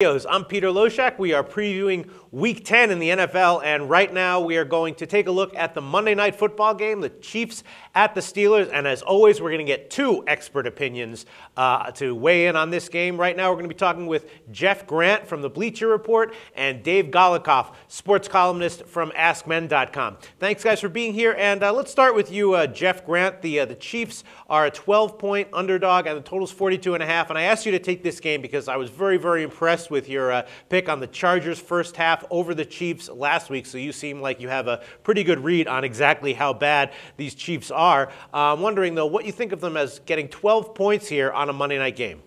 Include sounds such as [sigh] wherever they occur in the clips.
I'm Peter Loshak. We are previewing Week 10 in the NFL, and right now we are going to take a look at the Monday Night Football game, the Chiefs at the Steelers. And as always, we're going to get two expert opinions uh, to weigh in on this game. Right now, we're going to be talking with Jeff Grant from the Bleacher Report and Dave Golokhov, sports columnist from AskMen.com. Thanks, guys, for being here. And uh, let's start with you, uh, Jeff Grant. The uh, the Chiefs are a 12-point underdog, and the total's 42 and a half. And I asked you to take this game because I was very, very impressed with your uh, pick on the Chargers first half over the Chiefs last week. So you seem like you have a pretty good read on exactly how bad these Chiefs are. Uh, I'm wondering, though, what you think of them as getting 12 points here on a Monday night game.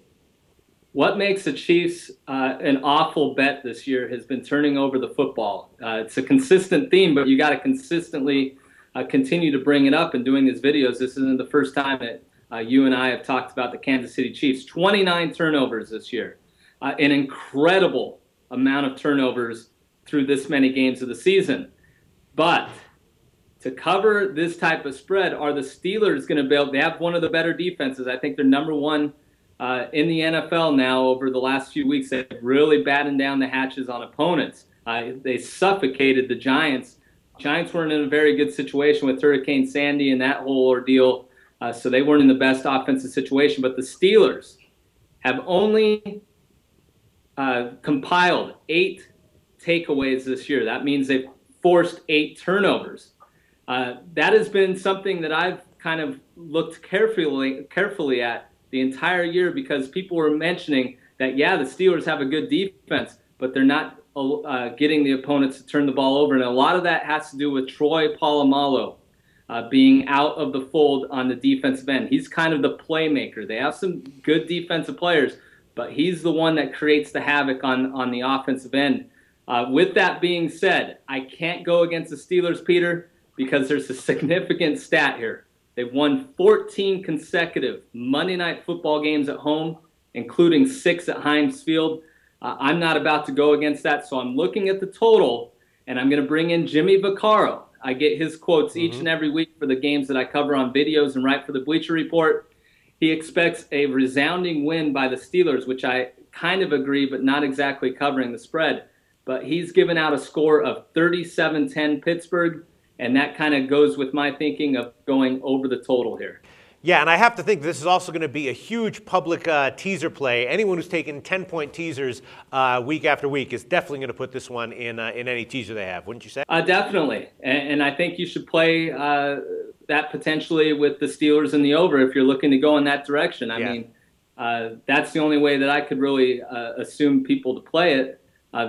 What makes the Chiefs uh, an awful bet this year has been turning over the football. Uh, it's a consistent theme, but you got to consistently uh, continue to bring it up. And doing these videos, this isn't the first time that uh, you and I have talked about the Kansas City Chiefs. 29 turnovers this year uh, an incredible amount of turnovers through this many games of the season. But to cover this type of spread, are the Steelers going to be able? They have one of the better defenses. I think they're number one uh, in the NFL now. Over the last few weeks, they've really battened down the hatches on opponents. Uh, they suffocated the Giants. Giants weren't in a very good situation with Hurricane Sandy and that whole ordeal, uh, so they weren't in the best offensive situation. But the Steelers have only uh, compiled eight takeaways this year. That means they've forced eight turnovers. Uh, that has been something that I've kind of looked carefully carefully at the entire year because people were mentioning that yeah, the Steelers have a good defense, but they're not uh, getting the opponents to turn the ball over, and a lot of that has to do with Troy Polamalu. Uh, being out of the fold on the defensive end. He's kind of the playmaker. They have some good defensive players, but he's the one that creates the havoc on, on the offensive end. Uh, with that being said, I can't go against the Steelers, Peter, because there's a significant stat here. They've won 14 consecutive Monday night football games at home, including six at Heinz Field. Uh, I'm not about to go against that, so I'm looking at the total, and I'm going to bring in Jimmy Vaccaro. I get his quotes mm-hmm. each and every week for the games that I cover on videos and write for the Bleacher Report. He expects a resounding win by the Steelers, which I kind of agree, but not exactly covering the spread. But he's given out a score of 37 10 Pittsburgh, and that kind of goes with my thinking of going over the total here. Yeah, and I have to think this is also going to be a huge public uh, teaser play. Anyone who's taken 10 point teasers uh, week after week is definitely going to put this one in, uh, in any teaser they have, wouldn't you say? Uh, definitely. And, and, I think you should play uh, that potentially with the Steelers and the over if you're looking to go in that direction. I yeah. mean, uh, that's the only way that I could really assume people to play it.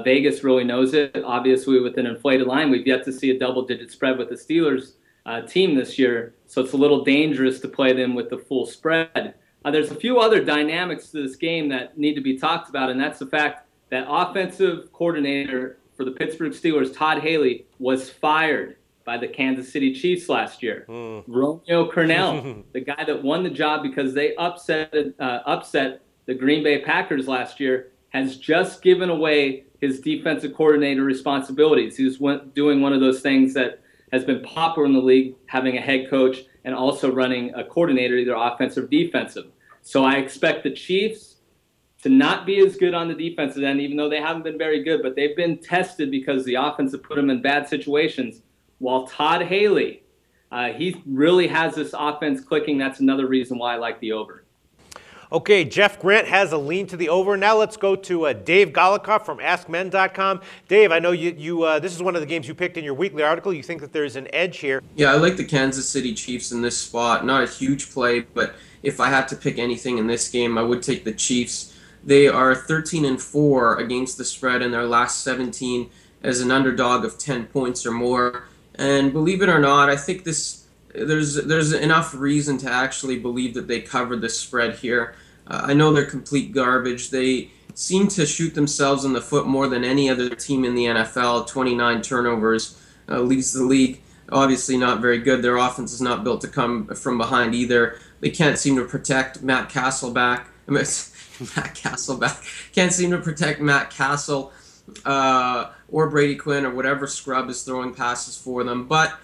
Vegas really knows it. Obviously, with an inflated line, we've yet to see a double digit spread with the Steelers uh, team this year, so it's a little dangerous to play them with the full spread. Uh, there's a few other dynamics to this game that need to be talked about, and that's the fact that offensive coordinator for the Pittsburgh Steelers, Todd Haley, was fired by the Kansas City Chiefs last year. Mm. Romeo Crennel, [laughs] the guy that won the job because they upset uh, upset the Green Bay Packers last year, has just given away his defensive coordinator responsibilities. He's doing one of those things that has been popular in the league, having a head coach and also running a coordinator, either offensive or defensive. So I expect the Chiefs to not be as good on the defensive end, even though they haven't been very good, but they've been tested because the offense have put them in bad situations. While Todd Haley, uh, he really has this offense clicking. That's another reason why I like the over. Okay, Jeff Grant has a lean to the over. Now let's go to uh, Dave Golokhov from AskMen.com. Dave, I know you, you uh, this is one of the games you picked in your weekly article. You think that there's an edge here. Yeah, I like the Kansas City Chiefs in this spot. Not a huge play, but if I had to pick anything in this game, I would take the Chiefs. They are 13 and 4 against the spread in their last 17 as an underdog of 10 points or more. And believe it or not, I think this there's there's enough reason to actually believe that they covered the spread here. Uh, I know they're complete garbage. They seem to shoot themselves in the foot more than any other team in the NFL. 29 turnovers uh, leads the league. Obviously, not very good. Their offense is not built to come from behind either. They can't seem to protect Matt Castleback. [laughs] Matt Castleback can't seem to protect Matt Cassel uh, or Brady Quinn or whatever scrub is throwing passes for them. But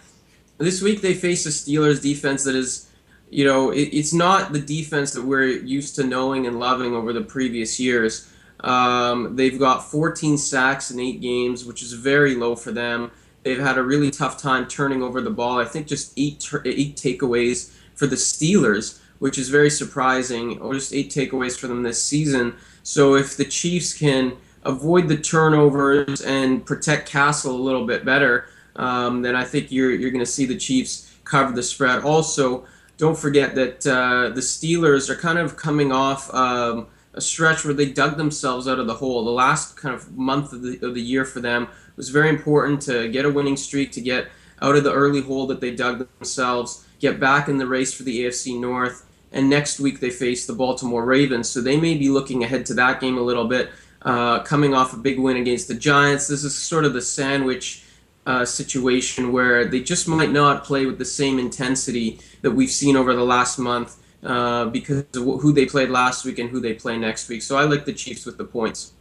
this week they face a Steelers defense that is you know, it, it's not the defense that we're used to knowing and loving over the previous years. Um, they've got 14 sacks in eight games, which is very low for them. They've had a really tough time turning over the ball. I think just eight eight takeaways for the Steelers, which is very surprising, or just eight takeaways for them this season. So if the Chiefs can avoid the turnovers and protect Cassel a little bit better, um, then I think you're you're going to see the Chiefs cover the spread. Also, don't forget that uh, the Steelers are kind of coming off. Um, a stretch where they dug themselves out of the hole. The last kind of month of the, of the year for them was very important to get a winning streak, to get out of the early hole that they dug themselves, get back in the race for the AFC North. And next week they face the Baltimore Ravens, so they may be looking ahead to that game a little bit, uh, coming off a big win against the Giants. This is sort of the sandwich uh, situation where they just might not play with the same intensity that we've seen over the last month uh, because of who they played last week and who they play next week. So I like the Chiefs with the points.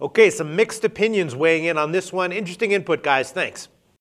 Okay, some mixed opinions weighing in on this one. Interesting input, guys. Thanks.